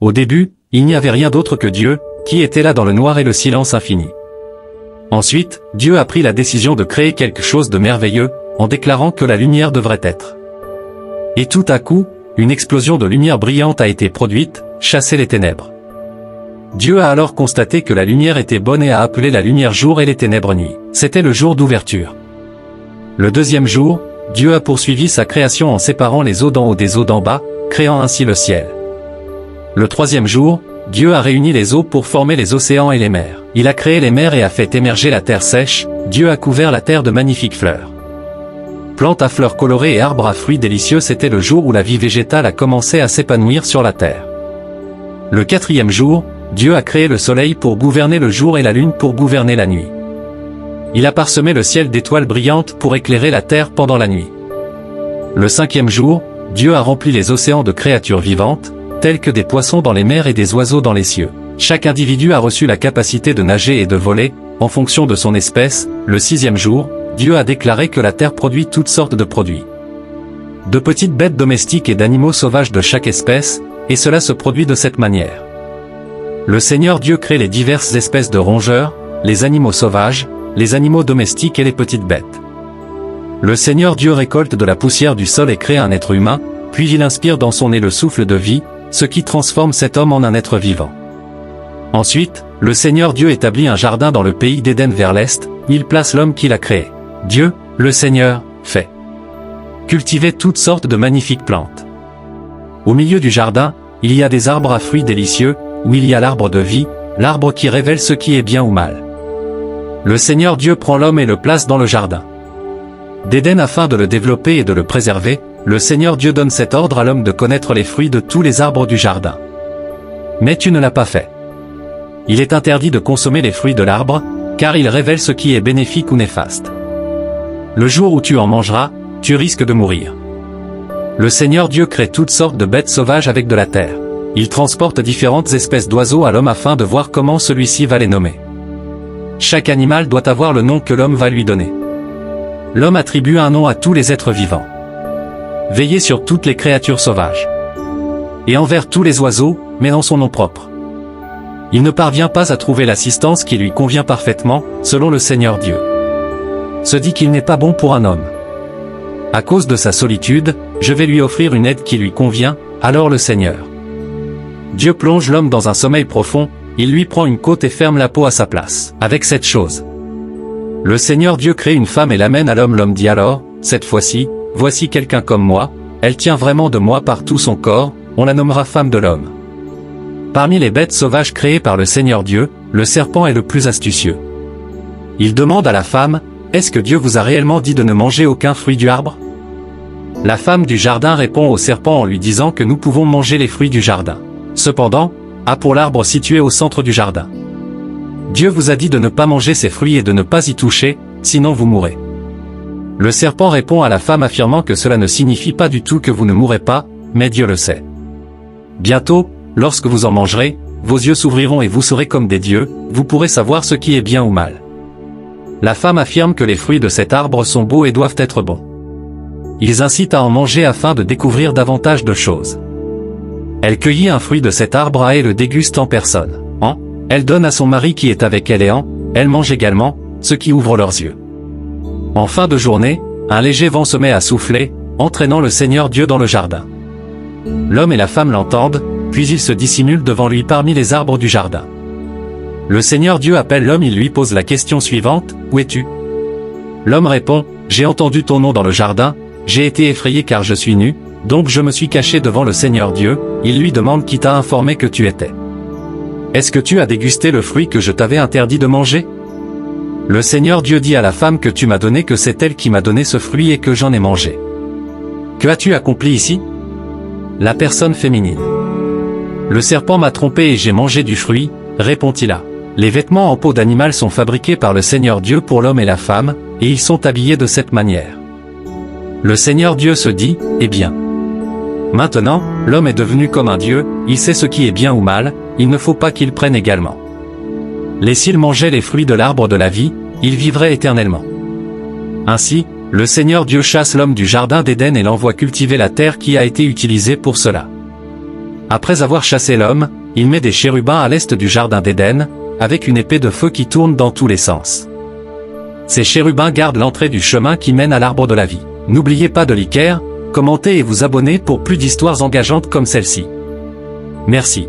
Au début, il n'y avait rien d'autre que Dieu, qui était là dans le noir et le silence infini. Ensuite, Dieu a pris la décision de créer quelque chose de merveilleux, en déclarant que la lumière devrait être. Et tout à coup, une explosion de lumière brillante a été produite, chassé les ténèbres. Dieu a alors constaté que la lumière était bonne et a appelé la lumière jour et les ténèbres nuit. C'était le jour d'ouverture. Le deuxième jour, Dieu a poursuivi sa création en séparant les eaux d'en haut des eaux d'en bas, créant ainsi le ciel. Le troisième jour, Dieu a réuni les eaux pour former les océans et les mers. Il a créé les mers et a fait émerger la terre sèche, Dieu a couvert la terre de magnifiques fleurs. Plantes à fleurs colorées et arbres à fruits délicieux c'était le jour où la vie végétale a commencé à s'épanouir sur la terre. Le quatrième jour, Dieu a créé le soleil pour gouverner le jour et la lune pour gouverner la nuit. Il a parsemé le ciel d'étoiles brillantes pour éclairer la terre pendant la nuit. Le cinquième jour, Dieu a rempli les océans de créatures vivantes, telles que des poissons dans les mers et des oiseaux dans les cieux. Chaque individu a reçu la capacité de nager et de voler, en fonction de son espèce. Le sixième jour, Dieu a déclaré que la terre produit toutes sortes de produits. De petites bêtes domestiques et d'animaux sauvages de chaque espèce, et cela se produit de cette manière. Le Seigneur Dieu crée les diverses espèces de rongeurs, les animaux sauvages, les animaux domestiques et les petites bêtes. Le Seigneur Dieu récolte de la poussière du sol et crée un être humain, puis il inspire dans son nez le souffle de vie, ce qui transforme cet homme en un être vivant. Ensuite, le Seigneur Dieu établit un jardin dans le pays d'Éden vers l'est, il place l'homme qu'il a créé. Dieu, le Seigneur, fait cultiver toutes sortes de magnifiques plantes. Au milieu du jardin, il y a des arbres à fruits délicieux, où il y a l'arbre de vie, l'arbre qui révèle ce qui est bien ou mal. Le Seigneur Dieu prend l'homme et le place dans le jardin. D'Éden afin de le développer et de le préserver, le Seigneur Dieu donne cet ordre à l'homme de connaître les fruits de tous les arbres du jardin. Mais tu ne l'as pas fait. Il est interdit de consommer les fruits de l'arbre, car il révèle ce qui est bénéfique ou néfaste. Le jour où tu en mangeras, tu risques de mourir. Le Seigneur Dieu crée toutes sortes de bêtes sauvages avec de la terre. Il transporte différentes espèces d'oiseaux à l'homme afin de voir comment celui-ci va les nommer. Chaque animal doit avoir le nom que l'homme va lui donner. L'homme attribue un nom à tous les êtres vivants. Veillez sur toutes les créatures sauvages. Et envers tous les oiseaux, mais en son nom propre. Il ne parvient pas à trouver l'assistance qui lui convient parfaitement, selon le Seigneur Dieu. Se dit qu'il n'est pas bon pour un homme. À cause de sa solitude, je vais lui offrir une aide qui lui convient, alors le Seigneur. Dieu plonge l'homme dans un sommeil profond, il lui prend une côte et ferme la peau à sa place. Avec cette chose. Le Seigneur Dieu crée une femme et l'amène à l'homme. L'homme dit alors, cette fois-ci, Voici quelqu'un comme moi, elle tient vraiment de moi par tout son corps, on la nommera femme de l'homme. Parmi les bêtes sauvages créées par le Seigneur Dieu, le serpent est le plus astucieux. Il demande à la femme, Est-ce que Dieu vous a réellement dit de ne manger aucun fruit du arbre? La femme du jardin répond au serpent en lui disant que nous pouvons manger les fruits du jardin. Cependant, à pour l'arbre situé au centre du jardin. Dieu vous a dit de ne pas manger ces fruits et de ne pas y toucher, sinon vous mourrez. Le serpent répond à la femme affirmant que cela ne signifie pas du tout que vous ne mourrez pas, mais Dieu le sait. Bientôt, lorsque vous en mangerez, vos yeux s'ouvriront et vous serez comme des dieux, vous pourrez savoir ce qui est bien ou mal. La femme affirme que les fruits de cet arbre sont beaux et doivent être bons. Ils incitent à en manger afin de découvrir davantage de choses. Elle cueillit un fruit de cet arbre et le déguste en personne. En, elle donne à son mari qui est avec elle et en, elle mange également, ce qui ouvre leurs yeux. En fin de journée, un léger vent se met à souffler, entraînant le Seigneur Dieu dans le jardin. L'homme et la femme l'entendent, puis ils se dissimulent devant lui parmi les arbres du jardin. Le Seigneur Dieu appelle l'homme et lui pose la question suivante, Où es-tu? L'homme répond, J'ai entendu ton nom dans le jardin, j'ai été effrayé car je suis nu, donc je me suis caché devant le Seigneur Dieu, il lui demande qui t'a informé que tu étais. Est-ce que tu as dégusté le fruit que je t'avais interdit de manger? Le Seigneur Dieu dit à la femme que tu m'as donné que c'est elle qui m'a donné ce fruit et que j'en ai mangé. Que as-tu accompli ici? La personne féminine. Le serpent m'a trompé et j'ai mangé du fruit, répond-il à. Les vêtements en peau d'animal sont fabriqués par le Seigneur Dieu pour l'homme et la femme, et ils sont habillés de cette manière. Le Seigneur Dieu se dit, eh bien. Maintenant, l'homme est devenu comme un Dieu, il sait ce qui est bien ou mal, il ne faut pas qu'il prenne également. Les s'il mangeait les fruits de l'arbre de la vie, il vivrait éternellement. Ainsi, le Seigneur Dieu chasse l'homme du jardin d'Éden et l'envoie cultiver la terre qui a été utilisée pour cela. Après avoir chassé l'homme, il met des chérubins à l'est du jardin d'Éden, avec une épée de feu qui tourne dans tous les sens. Ces chérubins gardent l'entrée du chemin qui mène à l'arbre de la vie. N'oubliez pas de liker, commenter et vous abonner pour plus d'histoires engageantes comme celle-ci. Merci.